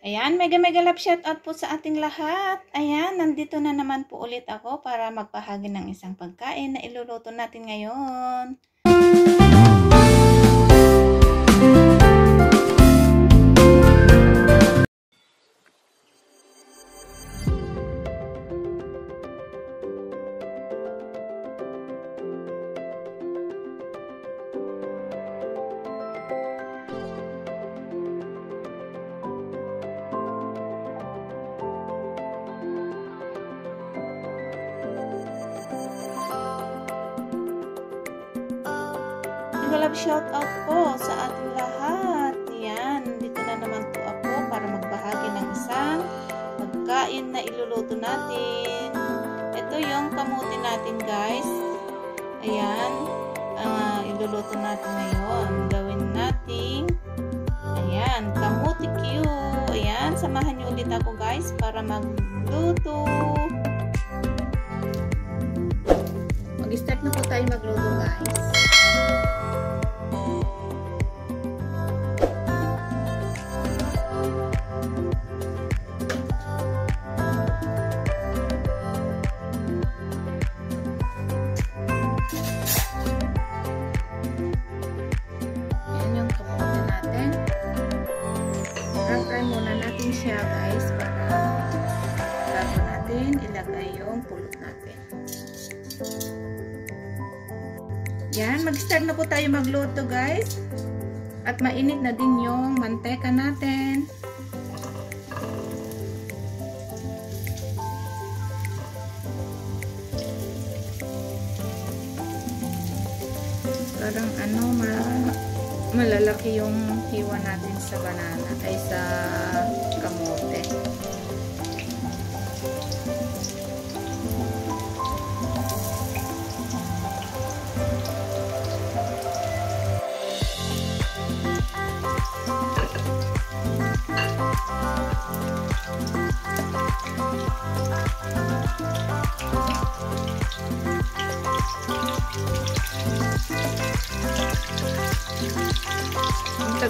Ayan, mega mega love shout out po sa ating lahat. Ayan, nandito na naman po ulit ako para magbahagi ng isang pagkain na iluluto natin ngayon. Galab shout out po sa ating lahat. Yan, dito na naman po ako para magbahagi ng isang pagkain na iluluto natin. Ito yung kamuti natin guys. Ayan, uh, iluluto natin ngayon. Gawin natin, ayan, kamuti Q. Ayan, samahan niyo ulit ako guys para magluto. Mag-start na po tayo magluto guys. Yan, mag-start na po tayo magluto guys. At mainit na din yung manteka natin. Parang ano, malalaki yung hiwa natin sa banana ay sa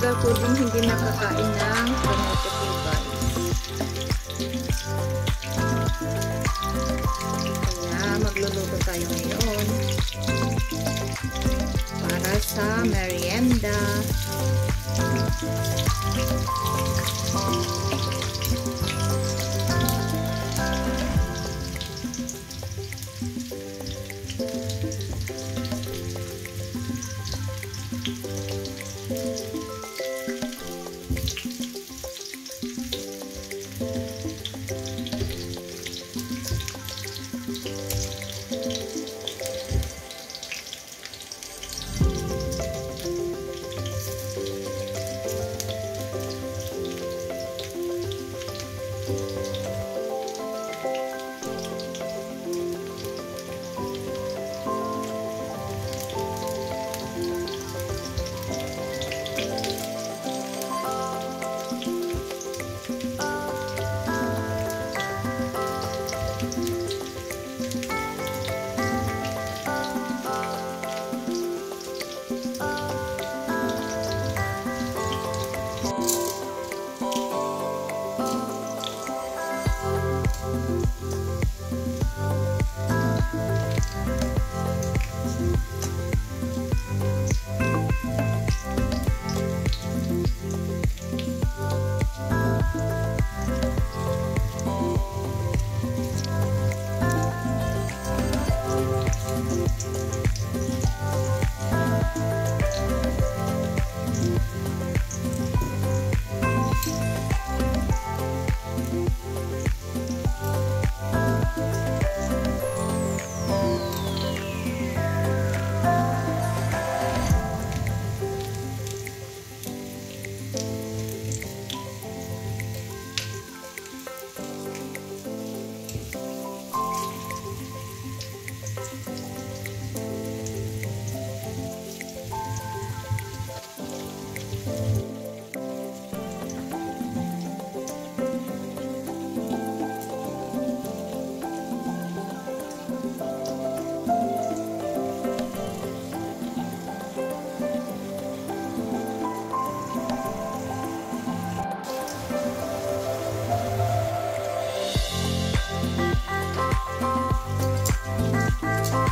talaga po din hindi nakakain ng kamote po guys. Kaya magluluto tayo ngayon para sa merienda.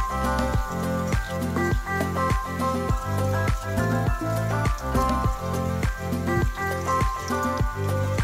Thank you.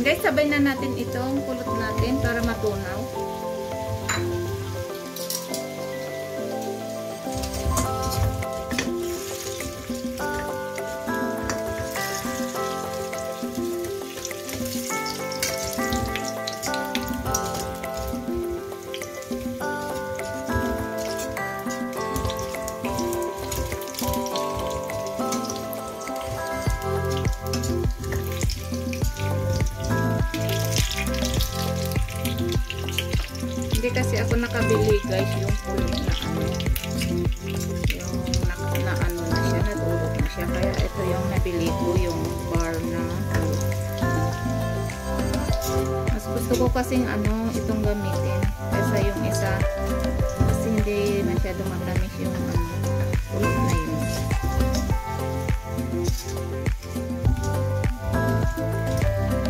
Guys, sabay na natin itong pulot natin para matunaw. Yung pulot na ano. Yung na, ano na siya, nadulot na siya. Kaya ito yung nabili ko, yung bar na. Mas gusto ko kasing ano, itong gamitin. Kaysa yung isa. Kasi hindi masyado matamis yung ano, pulot na yun. Yan.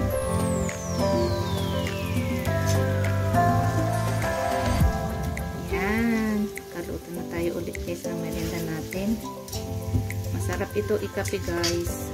Ito ikapi guys.